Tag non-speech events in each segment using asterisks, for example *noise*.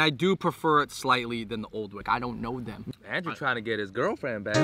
I do prefer it slightly than the old Wick. I don't know them. Andrew trying to get his girlfriend back.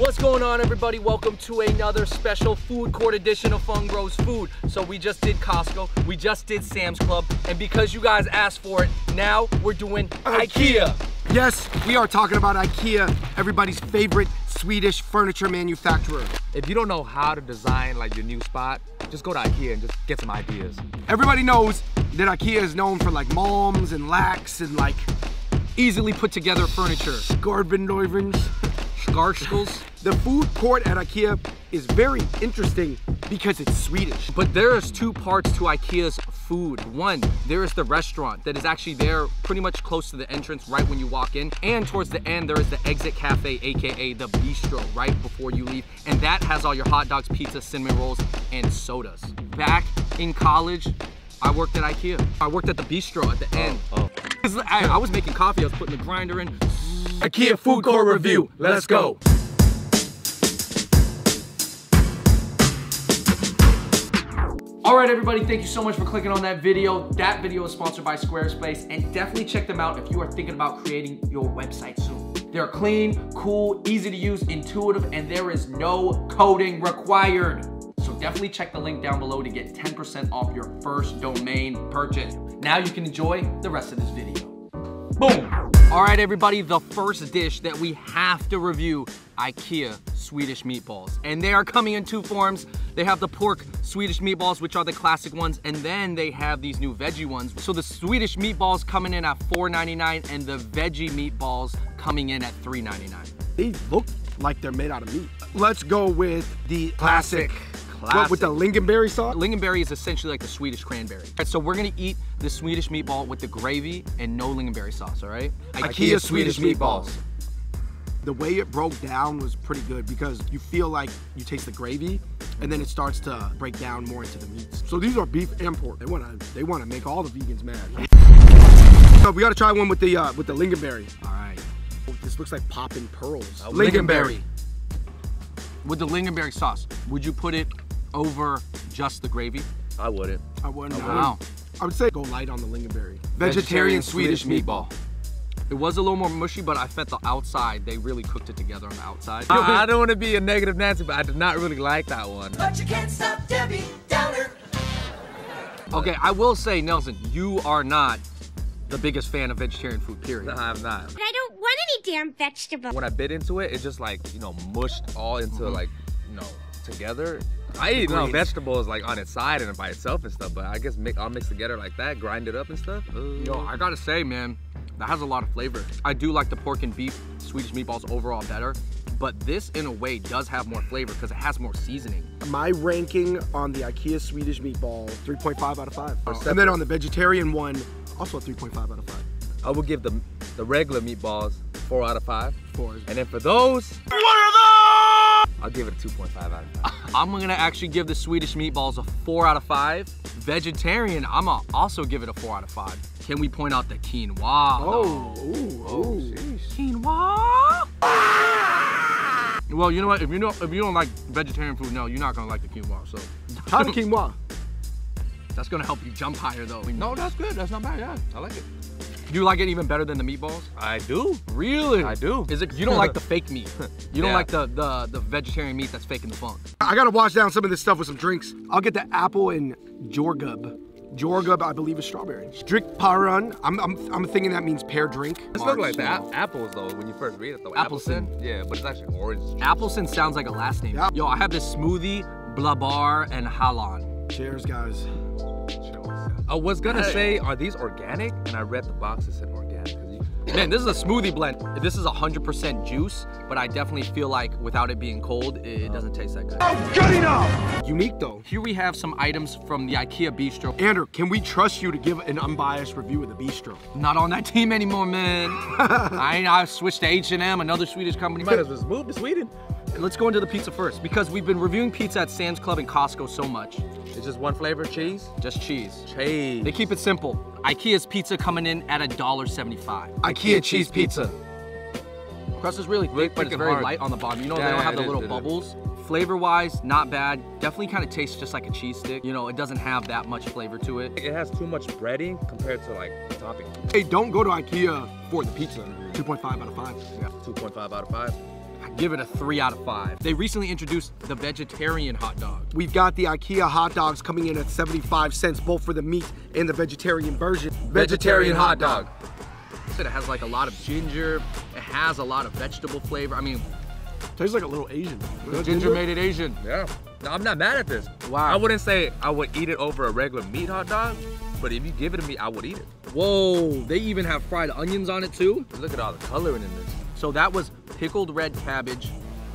What's going on everybody? Welcome to another special food court edition of Fung Bros Food. So we just did Costco, we just did Sam's Club, and because you guys asked for it, now we're doing IKEA. Yes, we are talking about IKEA, everybody's favorite Swedish furniture manufacturer. If you don't know how to design like your new spot, just go to Ikea and just get some ideas. Everybody knows that IKEA is known for like malms and lacks and like Easily put together furniture. Garbendovens. Skarskels. *laughs* The food court at IKEA is very interesting because it's Swedish. But there is two parts to IKEA's food. One, there is the restaurant that is actually there pretty much close to the entrance right when you walk in. And towards the end, there is the exit cafe, AKA the bistro, right before you leave. And that has all your hot dogs, pizza, cinnamon rolls, and sodas. Back in college, I worked at IKEA. I worked at the bistro at the oh, end. Oh. 'Cause *laughs* I, I was making coffee, I was putting the grinder in. IKEA food court review. Let's go. All right, everybody, thank you so much for clicking on that video. That video is sponsored by Squarespace, and definitely check them out if you are thinking about creating your website soon. They're clean, cool, easy to use, intuitive, and there is no coding required. So definitely check the link down below to get 10% off your first domain purchase. Now you can enjoy the rest of this video. Boom! All right, everybody, the first dish that we have to review, IKEA Swedish meatballs. And they are coming in two forms. They have the pork Swedish meatballs, which are the classic ones, and then they have these new veggie ones. So the Swedish meatballs coming in at $4.99 and the veggie meatballs coming in at $3.99. They look like they're made out of meat. Let's go with the classic. What, with the lingonberry sauce? Lingonberry is essentially like the Swedish cranberry. All right, so we're gonna eat the Swedish meatball with the gravy and no lingonberry sauce, all right? IKEA Swedish meatballs. The way it broke down was pretty good because you feel like you taste the gravy and then it starts to break down more into the meats. So these are beef and pork. They wanna they wanna make all the vegans mad. So we gotta try one with the uh, with the lingonberry. All right. This looks like popping pearls. Uh, Lingonberry. With the lingonberry sauce, would you put it over just the gravy? I wouldn't. I wouldn't. I, Wow. wouldn't- I would say go light on the lingonberry. Vegetarian Swedish meatball. It was a little more mushy, but I felt the outside, they really cooked it together on the outside. I, I don't want to be a negative Nancy, but I did not really like that one. But you can't stop Debbie Downer. Okay, I will say, Nelson, you are not the biggest fan of vegetarian food, period. No, I'm not. But I don't want any damn vegetables. When I bit into it, it just like, you know, mushed all into Mm-hmm. like, you know, together. I eat, you know, Agreed. vegetables like on its side and by itself and stuff, but I guess mi- all mixed together like that, grind it up and stuff. Ooh. Yo, I gotta say, man, that has a lot of flavor. I do like the pork and beef Swedish meatballs overall better, but this in a way does have more flavor because it has more seasoning. My ranking on the IKEA Swedish meatball, 3.5 out of 5. Oh. And then on the vegetarian one, also a 3.5 out of 5. I would give the the regular meatballs four out of five. Four. And then for those, what are those? I'll give it a 2.5 out of five. *laughs* I'm gonna actually give the Swedish meatballs a four out of five. Vegetarian, I'm gonna also give it a four out of five. Can we point out the quinoa? Oh, ooh, ooh. Oh, quinoa. Well, you know what? If you know if you don't like vegetarian food, no, you're not gonna like the quinoa. So How the *laughs* quinoa? that's gonna help you jump higher, though. No, that's good. That's not bad. Yeah, I like it. Do you like it even better than the meatballs? I do. Really? I do. Is it? You don't like the *laughs* fake meat? *laughs* You don't Yeah. like the, the the vegetarian meat that's faking the funk? I gotta wash down some of this stuff with some drinks. I'll get the apple and jorgub. Jorgub, I believe, is strawberry. Drickparan. I'm, I'm, I'm thinking that means pear drink. It's look like that. apples though when you first read it though. Appleton? Yeah, but it's actually orange. Appleson sounds like a last name. Yeah. Yo, I have this smoothie, blabar, and halan. Cheers, guys. I was gonna Hey. say, are these organic? And I read the box that said organic. Man, this is a smoothie blend. This is 100% juice, but I definitely feel like without it being cold, it, doesn't taste that good. Oh, good enough Unique though. Here we have some items from the IKEA Bistro. Andrew, can we trust you to give an unbiased review of the bistro? Not on that team anymore, man. *laughs* I I switched to H&M, another Swedish company. You might as well move to Sweden. Let's go into the pizza first because we've been reviewing pizza at Sam's Club and Costco so much. It's just one flavor, cheese. Just cheese. Cheese. They keep it simple. IKEA's pizza coming in at $1.75. IKEA cheese pizza. Crust is really Really thick, but it's very hard. light on the bottom. You know, Yeah, they don't have the is, little it is. bubbles. Flavor-wise, not bad. Definitely kind of tastes just like a cheese stick. You know, it doesn't have that much flavor to it. It has too much breading compared to like the topping. Hey, don't go to IKEA for the pizza. 2.5 out of 5. Yeah, 2.5 out of 5. Give it a three out of five. They recently introduced the vegetarian hot dog. We've got the IKEA hot dogs coming in at 75 cents, both for the meat and the vegetarian version. Vegetarian hot dog. Said it has like a lot of ginger. It has a lot of vegetable flavor. I mean, Tastes like a little Asian. ginger made it Asian. Yeah. No, I'm not mad at this. Wow. I wouldn't say I would eat it over a regular meat hot dog, but if you give it to me, I would eat it. Whoa, they even have fried onions on it too. Look at all the coloring in this. So that was pickled red cabbage.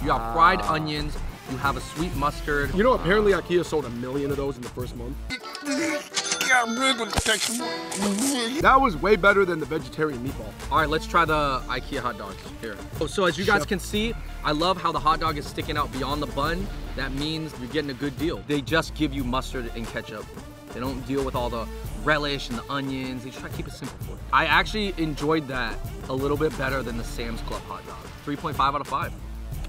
You got fried ah. onions. You have a sweet mustard. You know, apparently IKEA sold a million of those in the first month. That was way better than the vegetarian meatball. All right, let's try the IKEA hot dogs here. Oh, so as you guys Chef. can see, I love how the hot dog is sticking out beyond the bun. That means you're getting a good deal. They just give you mustard and ketchup. They don't deal with all the relish and the onions. They try to keep it simple for you. I actually enjoyed that a little bit better than the Sam's Club hot dog. 3.5 out of 5.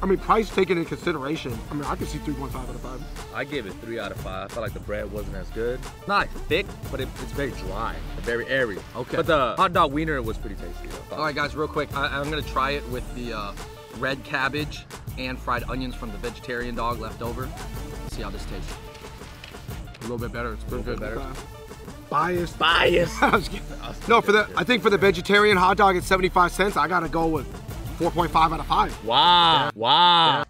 I mean, price taken into consideration. I mean, I can see 3.5 out of 5. I gave it three out of five. I felt like the bread wasn't as good. Not like thick, but it, it's very dry, very airy. Okay. But the hot dog wiener was pretty tasty. Though. All right, guys, real quick. I, I'm gonna try it with the uh, red cabbage and fried onions from the vegetarian dog left over. Let's see how this tastes. A little bit better. It's pretty good. better. Biased. Bias. *laughs* I was kidding. no, for the I think for the vegetarian hot dog at 75 cents, I gotta go with 4.5 out of 5. Wow. Wow. A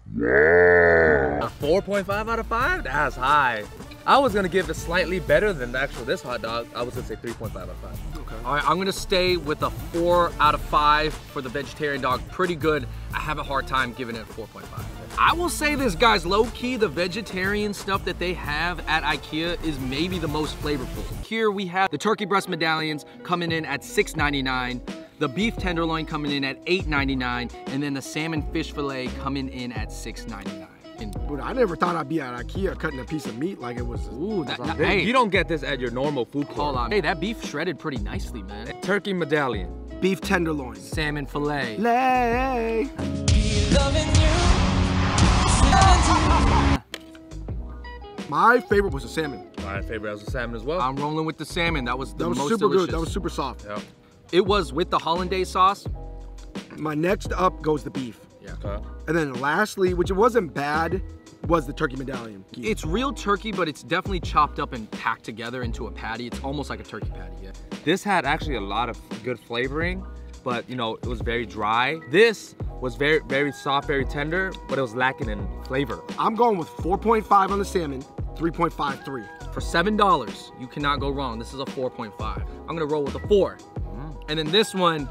4.5 out of 5? That's high. I was gonna give it slightly better than the actual this hot dog. I was gonna say 3.5 out of 5. Okay. All right, I'm gonna stay with a four out of five for the vegetarian dog. Pretty good. I have a hard time giving it 4.5. I will say this, guys, low key, the vegetarian stuff that they have at IKEA is maybe the most flavorful. Here we have the turkey breast medallions coming in at $6.99, the beef tenderloin coming in at $8.99, and then the salmon fish fillet coming in at $6.99. And But I never thought I'd be at IKEA cutting a piece of meat like it was. ooh, that, that- big. hey, You don't get this at your normal food court. hold on. Hey, that beef shredded pretty nicely, man. Turkey medallion. Beef tenderloin. Salmon fillet. Lay. My favorite was the salmon. My favorite was the salmon as well. I'm rolling with the salmon. That was the That was most super delicious. good. That was super soft. yeah. It was with the hollandaise sauce. My next up goes the beef. Yeah. Okay. And then lastly, which it wasn't bad, was the turkey medallion. It's real turkey, but it's definitely chopped up and packed together into a patty. It's almost like a turkey patty, yeah. This had actually a lot of good flavoring, but you know, it was very dry. This was very, very soft, very tender, but it was lacking in flavor. I'm going with 4.5 on the salmon, 3.53. For $7, you cannot go wrong. This is a 4.5. I'm gonna roll with a four. Mm. And then this one,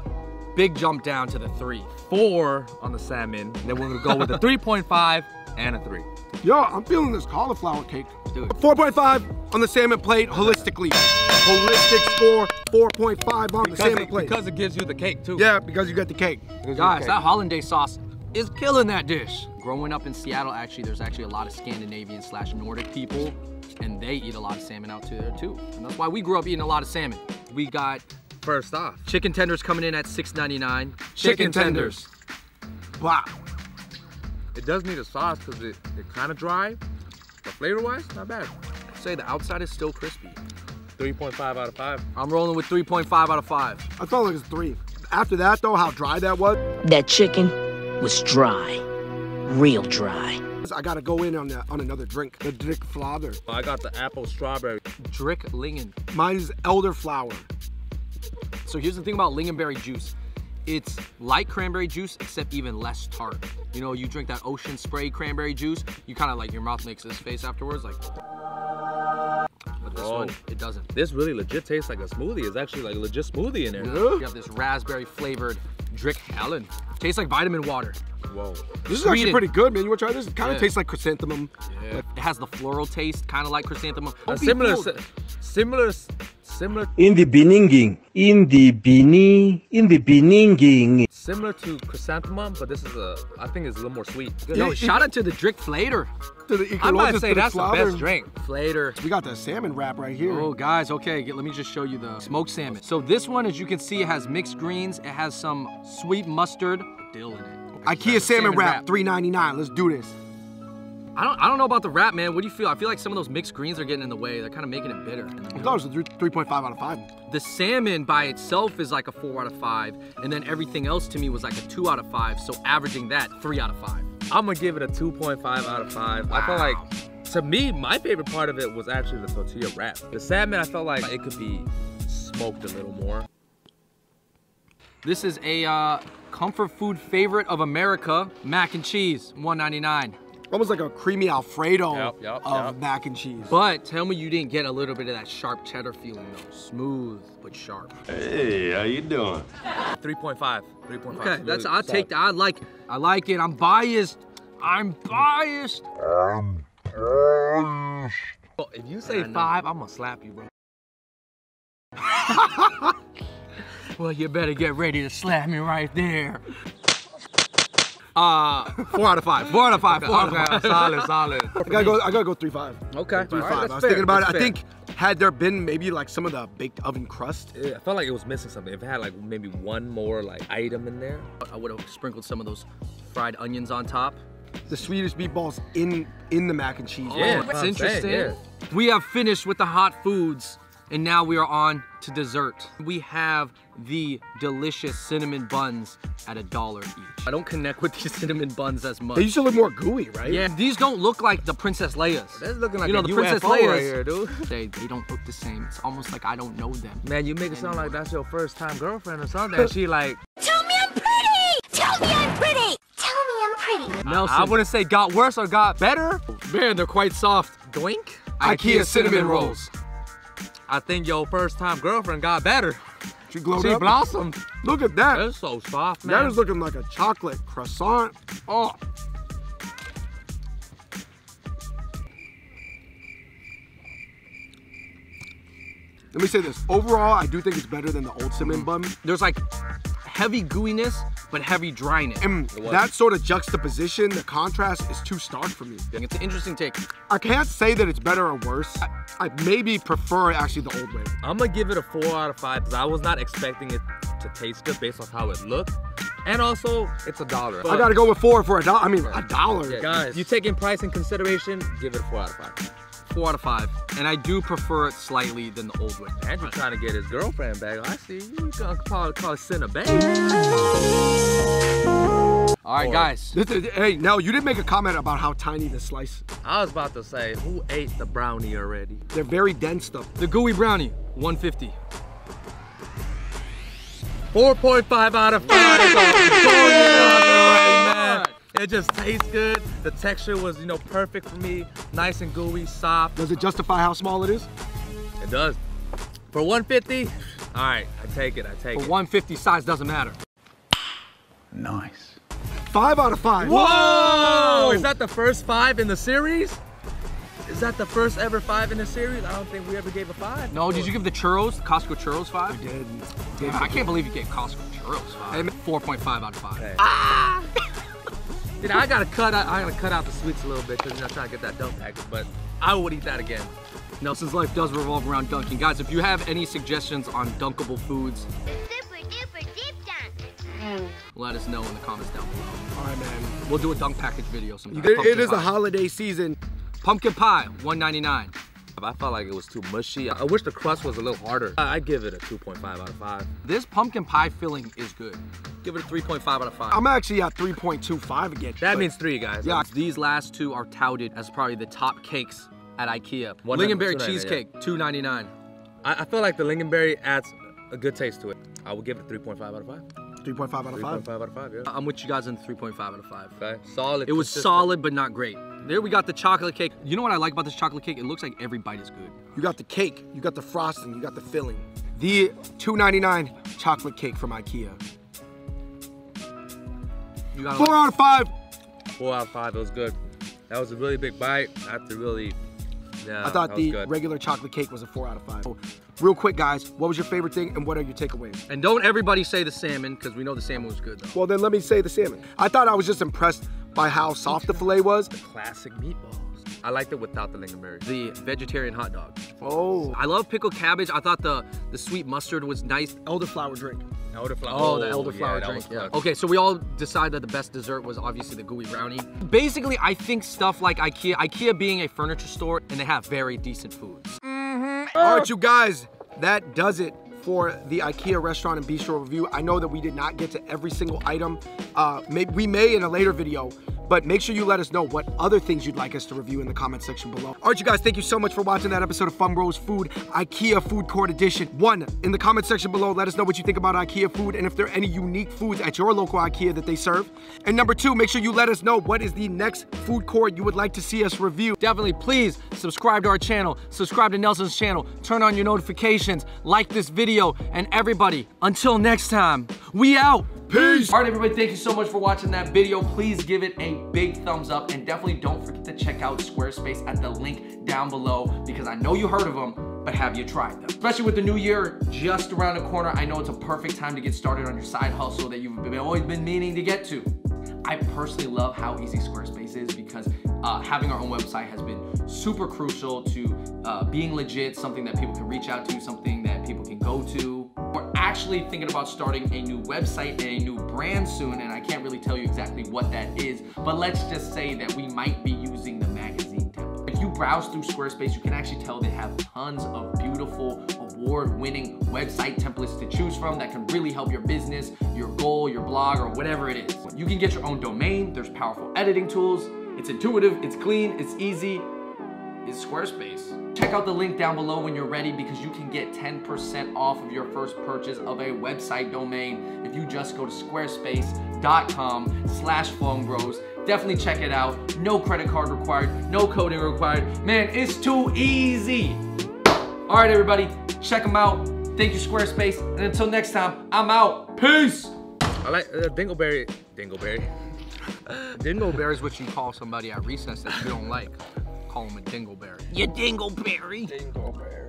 big jump down to the three. Four on the salmon, then we're gonna go with a *laughs* 3.5 and a three. Yo, I'm feeling this cauliflower cake. Dude. 4.5 on the salmon plate holistically. Holistic score, 4.5 on the Because salmon it, plate. because it gives you the cake too. yeah, because you got the cake. The Guys, that hollandaise sauce is killing that dish. Growing up in Seattle, actually, there's actually a lot of Scandinavian slash Nordic people, and they eat a lot of salmon out there too. And that's why we grew up eating a lot of salmon. We got first off. chicken tenders coming in at $6.99. Chicken tenders. Wow. It does need a sauce because it, it kind of dry, but flavor-wise, not bad. Say the outside is still crispy. 3.5 out of 5. I'm rolling with 3.5 out of 5. I felt like it was three. After that though, how dry that was, That chicken was dry. Real dry. I gotta go in on the, on another drink. The Drick Flather. I got the apple strawberry. Drick Lingen. Mine is elderflower. So here's the thing about lingonberry juice. It's like cranberry juice, except even less tart. You know, you drink that ocean spray cranberry juice, you kind of like, your mouth makes this face afterwards, like. But this Oh. one, it doesn't. This really legit tastes like a smoothie. It's actually like a legit smoothie in there. You have this raspberry flavored Drick Helen. Tastes like vitamin water. Whoa. This is Sweet actually pretty good, man. You wanna try this? It kind of Yeah. tastes like chrysanthemum. It has the floral taste, kind of like chrysanthemum. A oh, similar, fooled. similar, similar, in the beginning, in the beginning, in the beginning. similar to chrysanthemum, but this is a, I think it's a little more sweet. Yo, shout out to the drink Flater. To the I might Ecologist say that's the Flather. best drink. Flater. We got the salmon wrap right here. Oh, guys, okay, get- let me just show you the smoked salmon. So this one, as you can see, it has mixed greens. It has some sweet mustard, dill in it. IKEA salmon, Salmon wrap, wrap. three ninety nine. Let's do this. I don't I don't know about the wrap, man. What do you feel? I feel like some of those mixed greens are getting in the way. They're kind of making it bitter. I thought it was a three- 3.5 out of 5. The salmon by itself is like a four out of five, and then everything else to me was like a two out of five. So averaging that, three out of five. I'm gonna give it a 2.5 out of 5. I feel like, to me, my favorite part of it was actually the tortilla wrap. The salmon, I felt like it could be smoked a little more. This is a uh, comfort food favorite of America, mac and cheese, 199. Almost like a creamy Alfredo Yep, yep, of yep. mac and cheese. But tell me you didn't get a little bit of that sharp cheddar feeling though. Smooth but sharp. Hey, how you doing? 3.5. 3.5. Okay, It's that's I'll take that. I like I like it. I'm biased. I'm biased. Oh, if you say five, I'm gonna slap you, bro. *laughs* Well, you better get ready to slap me right there. Uh, four out of five. Four out of five. Four out of five. solid, solid. I gotta go. I gotta go three five. Okay. Three All five. I was that's thinking fair, about it. that's I think had there been maybe like some of the baked oven crust. Yeah, I felt like it was missing something. If it had like maybe one more like item in there. I would have sprinkled some of those fried onions on top. The Swedish meatballs in in the mac and cheese. Yeah, oh, that's I'm saying, interesting. yeah. We have finished with the hot foods, and now we are on to dessert. We have the delicious cinnamon buns at a dollar each. I don't connect with these *laughs* cinnamon buns as much. They used to look more gooey, right? yeah, these don't look like the Princess Leia's. That's looking like you know, a the UFO Princess right Leia's. here, dude. *laughs* They, they don't look the same. It's almost like I don't know them. Man, you make it sound like that's your first time girlfriend or something. And she like, Tell me I'm pretty! Tell me I'm pretty! Tell me I'm pretty! Nelson. I wouldn't say got worse or got better. Man, they're quite soft. Doink. IKEA cinnamon rolls. I think your first time girlfriend got better. She glowed She up. blossomed. Look at that. That's so soft, That man. is looking like a chocolate croissant. Oh. Let me say this. Overall, I do think it's better than the old cinnamon mm-hmm. bun. There's like heavy gooiness, but heavy dryness. And that sort of juxtaposition, the contrast is too stark for me. It's an interesting take. I can't say that it's better or worse. I, I maybe prefer actually the old way. I'm gonna give it a four out of five because I was not expecting it to taste good based on how it looked. And also, it's a dollar. I gotta go with four for a dollar. I mean, a dollar. Yeah, Guys. you taking price in consideration, give it a four out of five. Four out of five. And I do prefer it slightly than the old one. Andrew trying to get his girlfriend back. I see you gonna call call Sin a babe. All right, guys. This is, hey, now you didn't make a comment about how tiny the slice. I was about to say, who ate the brownie already? They're very dense though. The gooey brownie, 150. 4.5 out of 5. Right, man. It just tastes good. The texture was, you know, perfect for me. Nice and gooey, soft. Does it justify how small it is? It does. For 150, all right, I take it, I take For it. 150 size doesn't matter. Nice. Five out of five. Whoa! Is that the first five in the series? Is that the first ever five in the series? I don't think we ever gave a five. No, did you give the churros, Costco churros five? Did- Yeah, I can't believe you gave Costco churros five. 4.5 out of five. Hey. Ah! You know, I gotta cut out, I gotta cut out the sweets a little bit because I'm not trying to get that dunk package, but I would eat that again. Nelson's life does revolve around dunking. Guys, if you have any suggestions on dunkable foods, Super duper deep dunk! Mm. let us know in the comments down below. All right, man. We'll do a dunk package video sometime. It, it Pumpkin is the holiday season. Pumpkin pie, 199. I felt like it was too mushy. I wish the crust was a little harder. I I'd give it a 2.5 out of 5. This pumpkin pie filling is good. Give it a 3.5 out of 5. I'm actually at 3.25 again. That means three, guys. Yeah. These last two are touted as probably the top cakes at IKEA. One Lingonberry hundred- cheesecake, 299. I, I feel like the lingonberry adds a good taste to it. I would give it 3.5 out of 5. 3.5 out of 5. 3.5 out of 5, yeah. I'm with you guys in 3.5 out of 5. Okay, solid. It was consistent. solid, but not great. There we got the chocolate cake. You know what I like about this chocolate cake? It looks like every bite is good. You got the cake, you got the frosting, you got the filling. The 2.99 chocolate cake from IKEA. You got Four out of five. Four out of five. It was good. That was a really big bite. I have to really. Yeah, I thought the good. regular chocolate cake was a four out of five. So, real quick, guys, what was your favorite thing and what are your takeaways? And don't everybody say the salmon, because we know the salmon was good though. Well, then let me say the salmon. I thought I was just impressed by how soft the filet was. classic meatballs. I liked it without the lingonberry. The vegetarian hot dog. Oh, I love pickled cabbage. I thought the, the sweet mustard was nice. elderflower drink. Elderflower. Oh, the oh, yeah, elderflower that drink. was Yeah. Okay, so we all decided that the best dessert was obviously the gooey brownie. Basically, I think stuff like IKEA, IKEA being a furniture store, and they have very decent foods. Mm-hmm. All right, you guys, that does it for the IKEA restaurant and bistro review. I know that we did not get to every single item. Uh, may, we may in a later video, but make sure you let us know what other things you'd like us to review in the comment section below. All right, you guys, thank you so much for watching that episode of Fung Bros Food IKEA Food Court Edition. One, in the comment section below, let us know what you think about IKEA food and if there are any unique foods at your local IKEA that they serve. And number two, make sure you let us know what is the next food court you would like to see us review. Definitely, please subscribe to our channel, subscribe to Nelson's channel, turn on your notifications, like this video, and everybody, until next time, we out. Peace. All right, everybody, thank you so much for watching that video. Please give it a big thumbs up and definitely don't forget to check out Squarespace at the link down below because I know you heard of them, but have you tried them? Especially with the new year just around the corner, I know it's a perfect time to get started on your side hustle that you've been, always been meaning to get to. I personally love how easy Squarespace is because uh, having our own website has been super crucial to uh, being legit, something that people can reach out to, something that people can go to. Actually thinking about starting a new website and a new brand soon, and I can't really tell you exactly what that is, but let's just say that we might be using the magazine template. If you browse through Squarespace, you can actually tell they have tons of beautiful, award-winning website templates to choose from that can really help your business, your goal, your blog, or whatever it is. You can get your own domain, there's powerful editing tools, it's intuitive, it's clean, it's easy, it's Squarespace. Check out the link down below when you're ready because you can get 10% off of your first purchase of a website domain if you just go to squarespace.com slash bros. Definitely check it out. No credit card required, no coding required. Man, it's too easy. All right, everybody, check them out. Thank you, Squarespace. And until next time, I'm out. Peace. I like uh, Dingleberry. Dingleberry. *laughs* Dingleberry is what you call somebody at recess that you don't like. Call them a dingleberry. You dingleberry. Dingleberry.